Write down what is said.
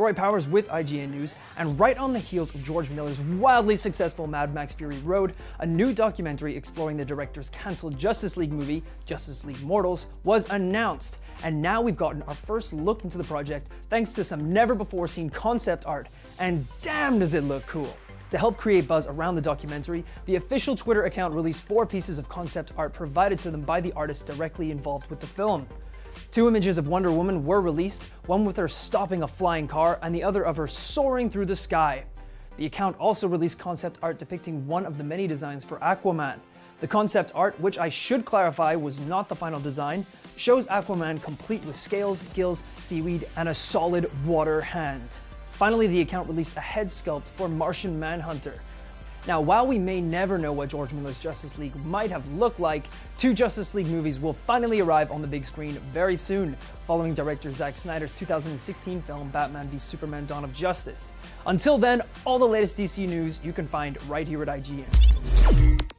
Roy Powers with IGN News, and right on the heels of George Miller's wildly successful Mad Max Fury Road, a new documentary exploring the director's cancelled Justice League movie, Justice League Mortals, was announced. And now we've gotten our first look into the project thanks to some never before seen concept art, and damn does it look cool. To help create buzz around the documentary, the official Twitter account released four pieces of concept art provided to them by the artists directly involved with the film. Two images of Wonder Woman were released, one with her stopping a flying car and the other of her soaring through the sky. The account also released concept art depicting one of the many designs for Aquaman. The concept art, which I should clarify was not the final design, shows Aquaman complete with scales, gills, seaweed, and a solid water hand. Finally, the account released a head sculpt for Martian Manhunter, now, while we may never know what George Miller's Justice League might have looked like, two Justice League movies will finally arrive on the big screen very soon, following director Zack Snyder's 2016 film Batman v Superman Dawn of Justice. Until then, all the latest DC news you can find right here at IGN.